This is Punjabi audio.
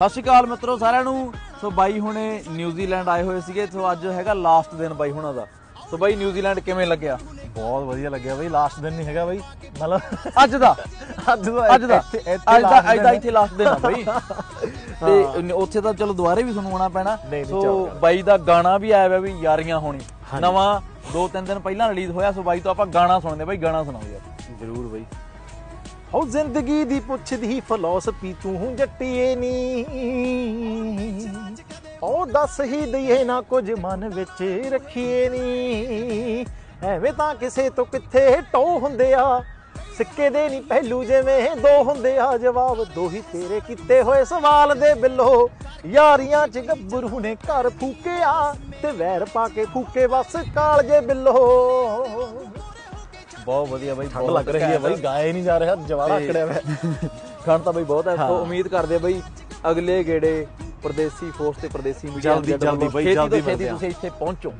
ਸਤਿ ਸ਼੍ਰੀ ਅਕਾਲ ਮਿੱਤਰੋ ਸਾਰਿਆਂ ਨੂੰ। ਸੋ ਬਾਈ ਹੁਣੇ ਨਿਊਜ਼ੀਲੈਂਡ ਆਏ ਹੋਏ ਸੀਗੇ। ਸੋ ਅੱਜ ਹੈਗਾ ਲਾਸਟ ਦਿਨ ਬਾਈ ਹੁਣਾਂ ਦਾ। ਸੋ ਬਾਈ ਨਿਊਜ਼ੀਲੈਂਡ ਕਿਵੇਂ ਲੱਗਿਆ? ਬਹੁਤ ਵਧੀਆ ਲੱਗਿਆ ਬਈ ਲਾਸਟ ਦਿਨ ਨਹੀਂ ਹੈਗਾ ਬਈ। ਮਤਲਬ ਅੱਜ ਦਾ? ਅੱਜ ਦਾ ਅੱਜ ਦਾ? ਅੱਜ ਦਾ ਅੱਜ ਦਾ ਇੱਥੇ ਲਾਸਟ ਦਿਨ ਆ ਬਾਈ। ਤੇ ਉੱਥੇ ਤਾਂ ਚਲੋ ਦੁਬਾਰੇ ਵੀ ਤੁਹਾਨੂੰ ਆਉਣਾ ਪੈਣਾ। ਸੋ। ਬਾਈ ਦਾ ਗਾਣਾ ਵੀ ਆਇਆ ਹੋਇਆ ਵੀ ਯਾਰੀਆਂ ਹੋਣੀ। ਨਵਾਂ ਦੋ ਤਿੰਨ ਦਿਨ ਪਹਿਲਾਂ ਰਿਲੀਜ਼ ਹੋਇਆ ਸੋ ਬਾਈ ਤੋਂ ਆਪਾਂ ਗਾਣਾ ਸੁਣਦੇ ਬਾਈ ਗਾਣਾ ਸੁਣਾਓ ਯਾਰ। ਜ਼ਰੂਰ ਬਈ। ਹੋ ਜ਼ਿੰਦਗੀ ਦੀ ਪੁੱਛਦੀ ਫਿਲਾਸਫੀ ਤੂੰ ਜੱਟੀਏ ਨੀ। ਉਹ ਦੱਸ ਹੀ ਦਈਏ ਨਾ ਕੁਝ ਮਨ ਵਿੱਚ ਰੱਖੀਏ ਨੀ। ਐਵੇਂ ਤਾਂ ਕਿਸੇ ਤੋਂ ਕਿੱਥੇ ਟੋ ਹੁੰਦੇ ਆ। ਸਿੱਕੇ ਦੇ ਨਹੀਂ ਪਹਿਲੂ ਜਿਵੇਂ ਦੋ ਹੁੰਦੇ ਆ। ਜਵਾਬ ਦੋ ਹੀ ਤੇਰੇ ਕੀਤੇ ਹੋਏ ਸਵਾਲ ਦੇ ਬਿੱਲੋ। ਯਾਰੀਆਂ ਚ ਗੱਭਰੂ ਨੇ ਘਰ ਫੂਕਿਆ ਤੇ ਵੈਰ ਪਾ ਕੇ ਫੂਕੇ ਬਸ ਕਾਲਜੇ ਬਿੱਲੋ। ਬਹੁਤ ਵਧੀਆ ਬਾਈ ਠੰਡ ਲੱਗ ਰਹੀ ਹੈ ਬਈ ਗਾਏ ਨਹੀਂ ਜਾ ਰਿਹਾ ਜਵਾੜਾ ਤੇ- ਅਕੜਿਆ ਹੋਇਆ ਠੰਡ ਤਾਂ ਬਾਈ ਬਹੁਤ ਹੈ ਸੋ। ਉਮੀਦ ਕਰਦੇ ਬਾਈ ਅਗਲੇ ਗੇੜੇ ਪਰਦੇਸੀ ਫੋਰਸ ਤੇ ਪਰਦੇਸੀ ਮੀਡੀਆ ਜਲਦੀ- ਜਲਦੀ ਬਾਈ, ਜਲਦੀ ਛੇਤੀ ਮਿਲਦੇ ਆ। ਤੁਸੀਂ ਇੱਥੇ ਪਹੁੰਚੋ